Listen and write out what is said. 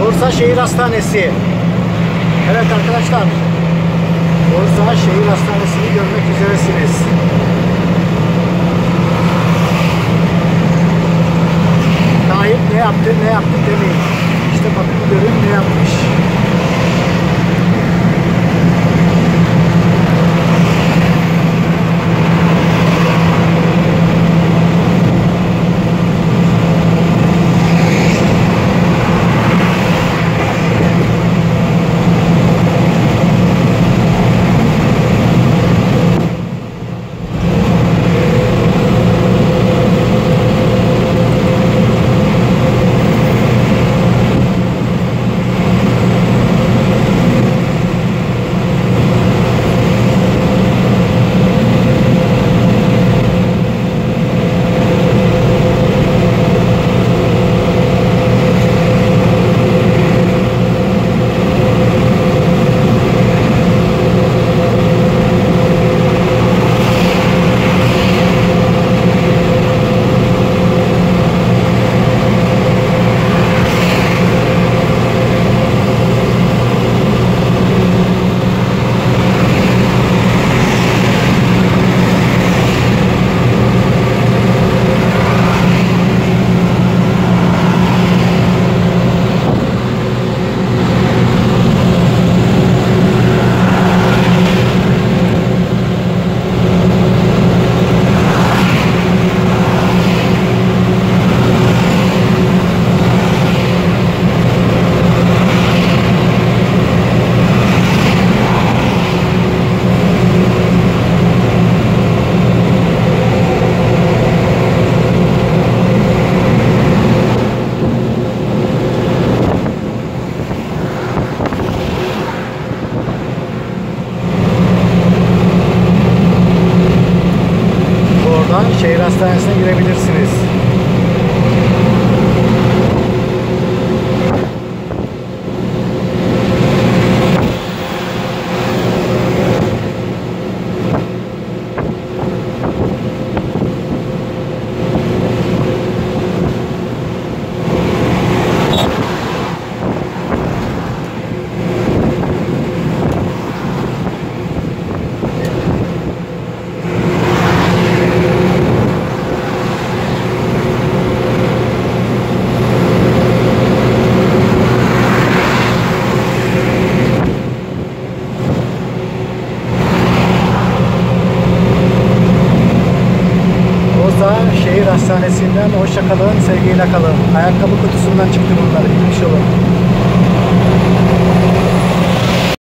Bursa Şehir Hastanesi. Evet arkadaşlar. Bursa Şehir Hastanesi'ni görmek üzeresiniz. Tayyip ne yaptı ne yaptı demeyin. İşte bakın görün ne yapmış. Oradan şehir hastanesine girebilirsiniz. Bursa Şehir Hastanesi'nden hoşça kalın, sevgiyle kalın. Ayakkabı kutusundan çıktı bunlar, gitmiş olun.